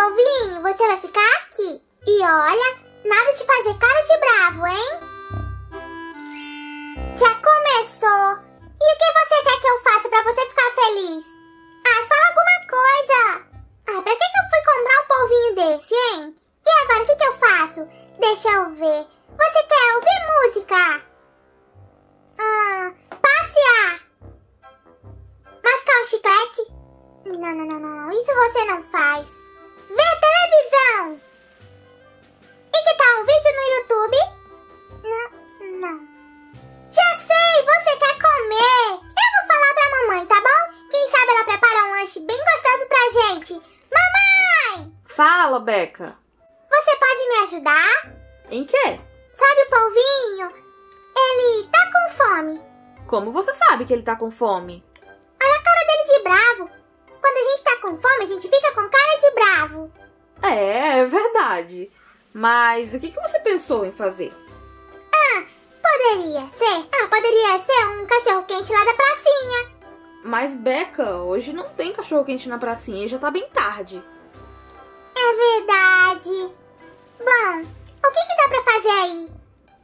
polvinho, você vai ficar aqui. E olha, nada de fazer cara de bravo, hein? Já começou! E o que você quer que eu faça pra você ficar feliz? Ah, fala alguma coisa! Ah, pra que, que eu fui comprar um polvinho desse, hein? E agora, o que, que eu faço? Deixa eu ver. Você quer ouvir música? Ah, passear. Mascar um chiclete? Não, não, não, não. Isso você não faz. Você pode me ajudar? Em quê? Sabe o polvinho? Ele tá com fome. Como você sabe que ele tá com fome? Olha a cara dele de bravo. Quando a gente tá com fome, a gente fica com cara de bravo. É, é verdade. Mas o que, que você pensou em fazer? Ah, poderia ser. Ah, poderia ser um cachorro quente lá da pracinha. Mas, Beca, hoje não tem cachorro quente na pracinha e já tá bem tarde. É verdade. Bom, o que, que dá pra fazer aí?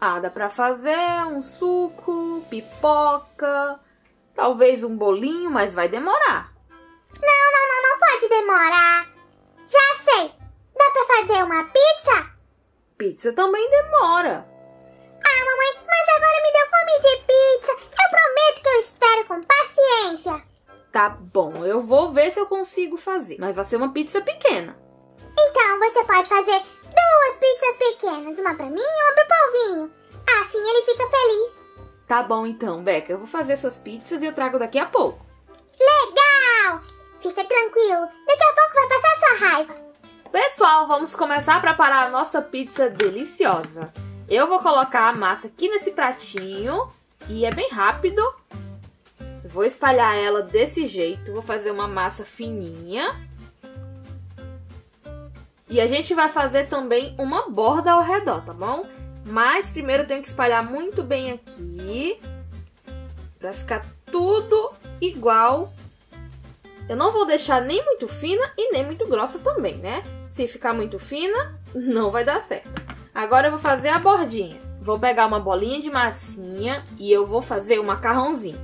Ah, dá pra fazer um suco, pipoca, talvez um bolinho, mas vai demorar. Não, não, não, não pode demorar. Já sei. Dá pra fazer uma pizza? Pizza também demora. Ah, mamãe, mas agora me deu fome de pizza. Eu prometo que eu espero com paciência. Tá bom, eu vou ver se eu consigo fazer, mas vai ser uma pizza pequena. Então você pode fazer duas pizzas pequenas, uma pra mim e uma pro polvinho. Assim ele fica feliz. Tá bom então, Beca, eu vou fazer essas pizzas e eu trago daqui a pouco. Legal! Fica tranquilo, daqui a pouco vai passar sua raiva. Pessoal, vamos começar a preparar a nossa pizza deliciosa. Eu vou colocar a massa aqui nesse pratinho e é bem rápido. Vou espalhar ela desse jeito, vou fazer uma massa fininha. E a gente vai fazer também uma borda ao redor, tá bom? Mas primeiro eu tenho que espalhar muito bem aqui, pra ficar tudo igual. Eu não vou deixar nem muito fina e nem muito grossa também, né? Se ficar muito fina, não vai dar certo. Agora eu vou fazer a bordinha. Vou pegar uma bolinha de massinha e eu vou fazer o macarrãozinho.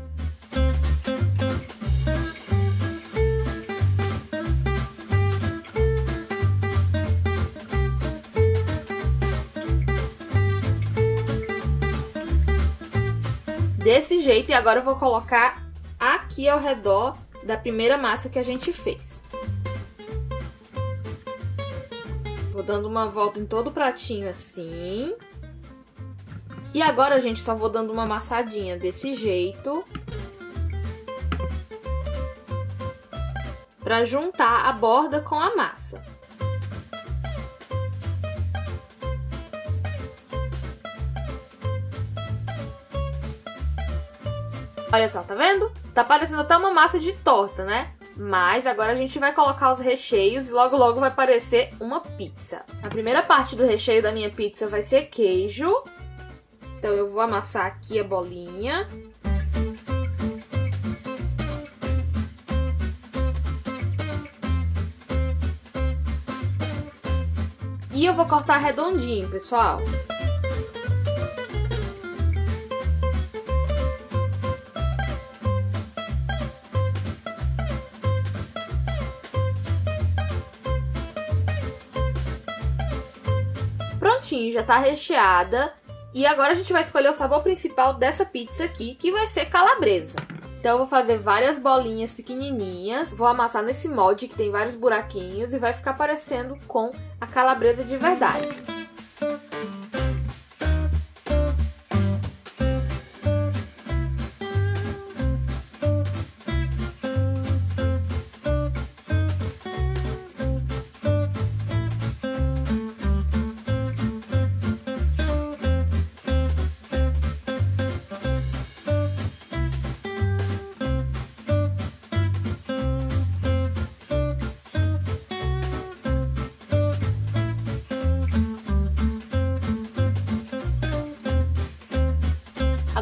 Desse jeito, e agora eu vou colocar aqui ao redor da primeira massa que a gente fez. Vou dando uma volta em todo o pratinho assim. E agora, gente, só vou dando uma amassadinha desse jeito. Pra juntar a borda com a massa. Olha só, tá vendo? Tá parecendo até uma massa de torta, né? Mas agora a gente vai colocar os recheios e logo logo vai parecer uma pizza. A primeira parte do recheio da minha pizza vai ser queijo. Então eu vou amassar aqui a bolinha. E eu vou cortar redondinho, pessoal. Prontinho, já tá recheada. E agora a gente vai escolher o sabor principal dessa pizza aqui, que vai ser calabresa. Então eu vou fazer várias bolinhas pequenininhas, vou amassar nesse molde que tem vários buraquinhos e vai ficar parecendo com a calabresa de verdade.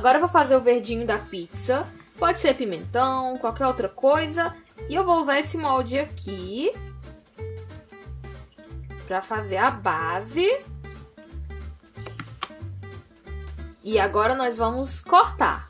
Agora eu vou fazer o verdinho da pizza. Pode ser pimentão, qualquer outra coisa. E eu vou usar esse molde aqui. para fazer a base. E agora nós vamos cortar.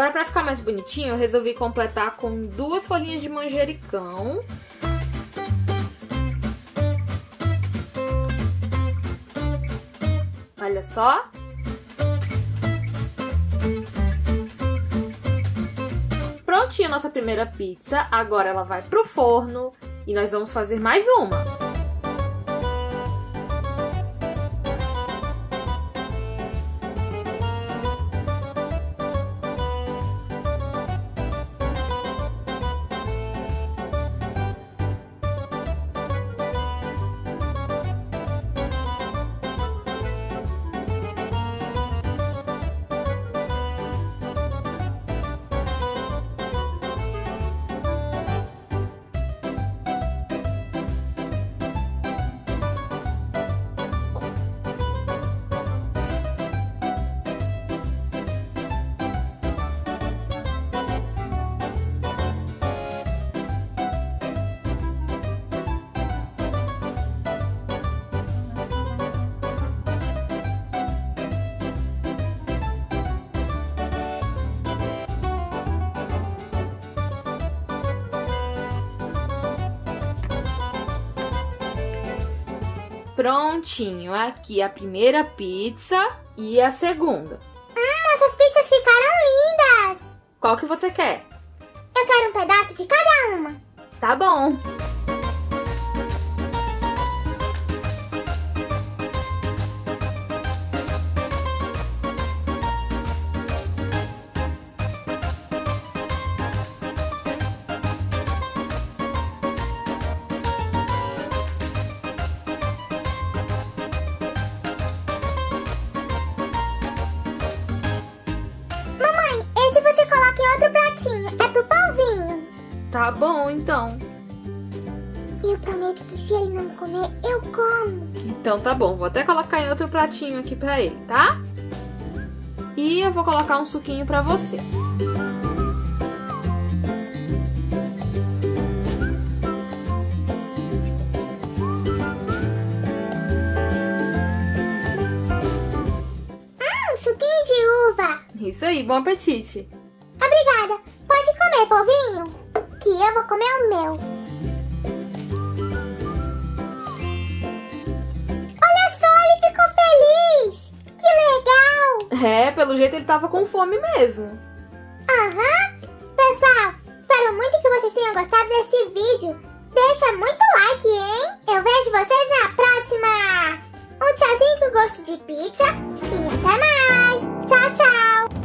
Agora, para ficar mais bonitinho, eu resolvi completar com duas folhinhas de manjericão. Olha só. Prontinha a nossa primeira pizza. Agora ela vai pro forno e nós vamos fazer mais uma. Prontinho, aqui a primeira pizza e a segunda. Hum, essas pizzas ficaram lindas! Qual que você quer? Eu quero um pedaço de cada uma. Tá bom. Tá bom, então. Eu prometo que se ele não comer, eu como. Então tá bom, vou até colocar em outro pratinho aqui pra ele, tá? E eu vou colocar um suquinho pra você. Hum, suquinho de uva. Isso aí, bom apetite. Obrigada. Pode comer, povinho que eu vou comer é o meu. Olha só, ele ficou feliz! Que legal! É, pelo jeito ele tava com fome mesmo. Aham! Pessoal, espero muito que vocês tenham gostado desse vídeo. Deixa muito like, hein? Eu vejo vocês na próxima! Um tchauzinho com gosto de pizza e até mais! Tchau, tchau!